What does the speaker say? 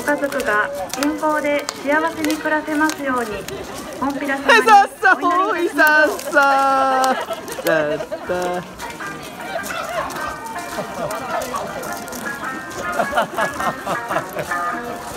ご家族が健康で幸せに暮らせますようにコンピラ様にさっさお祈いりいたしますさっさハっさ